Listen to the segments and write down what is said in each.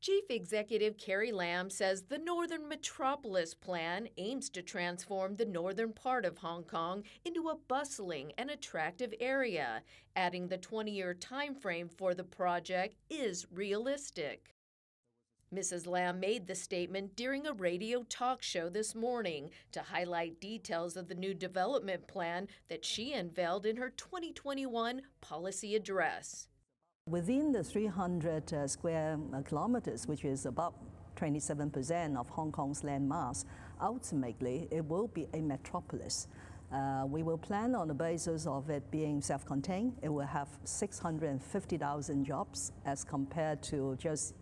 Chief Executive Carrie Lam says the Northern Metropolis Plan aims to transform the northern part of Hong Kong into a bustling and attractive area, adding the 20-year time frame for the project is realistic. Mrs. Lam made the statement during a radio talk show this morning to highlight details of the new development plan that she unveiled in her 2021 policy address. Within the 300 uh, square uh, kilometers, which is about 27% of Hong Kong's land mass, ultimately it will be a metropolis. Uh, we will plan on the basis of it being self-contained. It will have 650,000 jobs as compared to just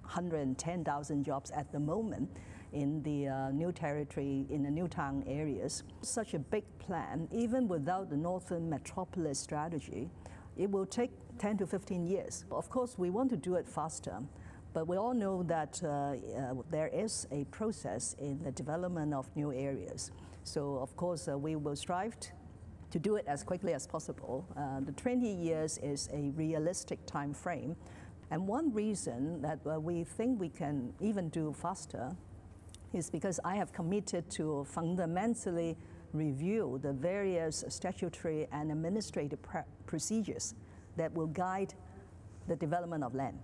110,000 jobs at the moment in the uh, new territory, in the new town areas. Such a big plan, even without the Northern Metropolis strategy, it will take 10 to 15 years. Of course, we want to do it faster, but we all know that uh, uh, there is a process in the development of new areas. So, of course, uh, we will strive to do it as quickly as possible. Uh, the 20 years is a realistic time frame. And one reason that uh, we think we can even do faster is because I have committed to fundamentally review the various statutory and administrative procedures that will guide the development of land.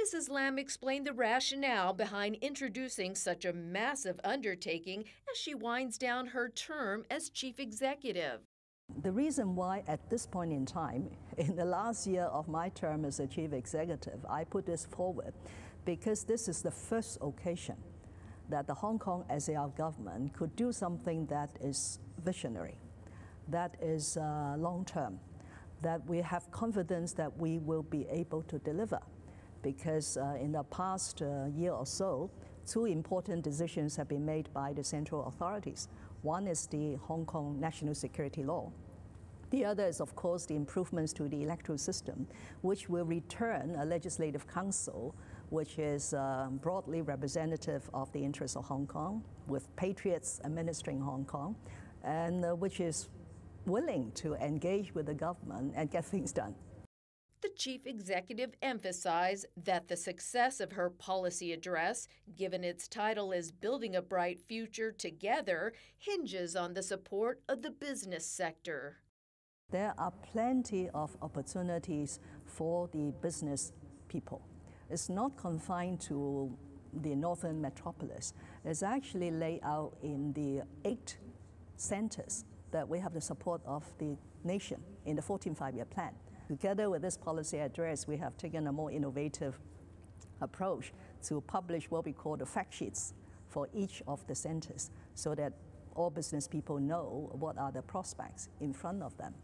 Mrs. Lam explained the rationale behind introducing such a massive undertaking as she winds down her term as chief executive. The reason why, at this point in time, in the last year of my term as a chief executive, I put this forward because this is the first occasion that the Hong Kong SAR government could do something that is visionary, that is uh, long term, that we have confidence that we will be able to deliver. Because uh, in the past uh, year or so, two important decisions have been made by the central authorities. One is the Hong Kong National Security Law. The other is, of course, the improvements to the electoral system, which will return a legislative council which is uh, broadly representative of the interests of Hong Kong, with patriots administering Hong Kong, and uh, which is willing to engage with the government and get things done. The chief executive emphasized that the success of her policy address, given its title as Building a Bright Future Together, hinges on the support of the business sector. There are plenty of opportunities for the business people. It's not confined to the northern metropolis. It's actually laid out in the eight centers that we have the support of the nation in the 14 five-year plan. Together with this policy address, we have taken a more innovative approach to publish what we call the fact sheets for each of the centers so that all business people know what are the prospects in front of them.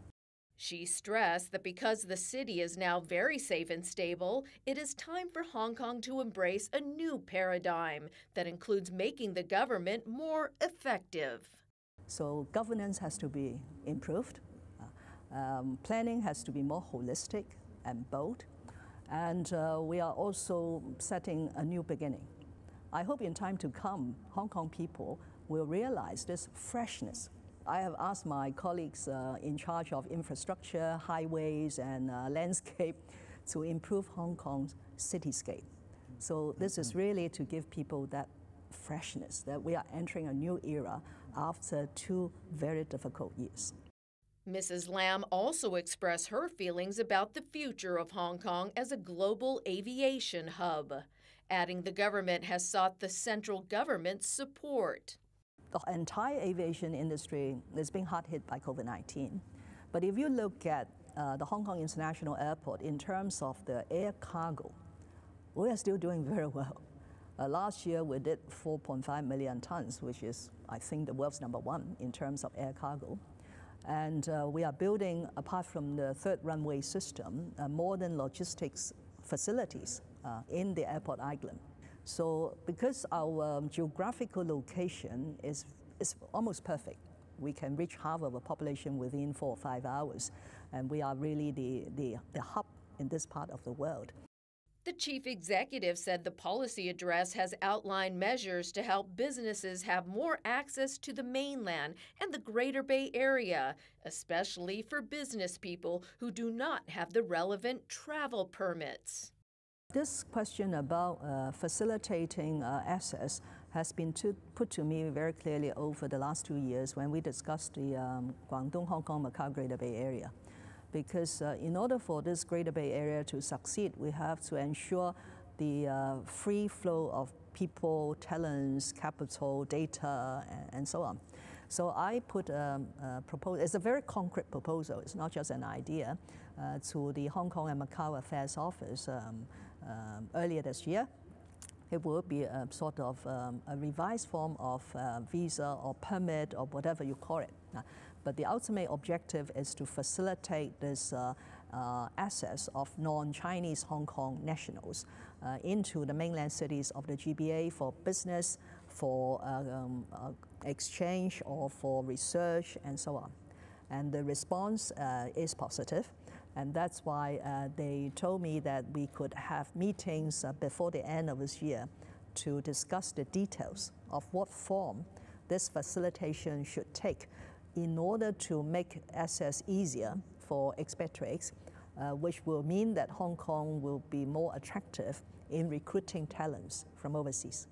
She stressed that because the city is now very safe and stable, it is time for Hong Kong to embrace a new paradigm that includes making the government more effective. So governance has to be improved. Uh, um, planning has to be more holistic and bold. And uh, we are also setting a new beginning. I hope in time to come, Hong Kong people will realize this freshness. I have asked my colleagues uh, in charge of infrastructure, highways, and uh, landscape to improve Hong Kong's cityscape. So this is really to give people that freshness that we are entering a new era after two very difficult years. Mrs. Lam also expressed her feelings about the future of Hong Kong as a global aviation hub, adding the government has sought the central government's support. The entire aviation industry is being hard hit by COVID 19. But if you look at uh, the Hong Kong International Airport in terms of the air cargo, we are still doing very well. Uh, last year, we did 4.5 million tons, which is, I think, the world's number one in terms of air cargo. And uh, we are building, apart from the third runway system, uh, modern logistics facilities uh, in the airport island. So, because our um, geographical location is, is almost perfect, we can reach half of the population within four or five hours. And we are really the, the, the hub in this part of the world. The chief executive said the policy address has outlined measures to help businesses have more access to the mainland and the Greater Bay Area, especially for business people who do not have the relevant travel permits. This question about uh, facilitating uh, access has been to, put to me very clearly over the last two years when we discussed the um, Guangdong, Hong Kong, Macau Greater Bay Area. Because uh, in order for this Greater Bay Area to succeed, we have to ensure the uh, free flow of people, talents, capital, data, and, and so on. So I put a, a, proposal, it's a very concrete proposal, it's not just an idea, uh, to the Hong Kong and Macau Affairs Office um, um, earlier this year. It will be a sort of um, a revised form of uh, visa or permit or whatever you call it. Uh, but the ultimate objective is to facilitate this uh, uh access of non-Chinese Hong Kong nationals uh, into the mainland cities of the GBA for business, for uh, um, exchange or for research and so on. And the response is positive. And that's why uh, they told me that we could have meetings uh, before the end of this year to discuss the details of what form this facilitation should take in order to make access easier for expatriates, uh, which will mean that Hong Kong will be more attractive in recruiting talents from overseas.